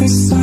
promise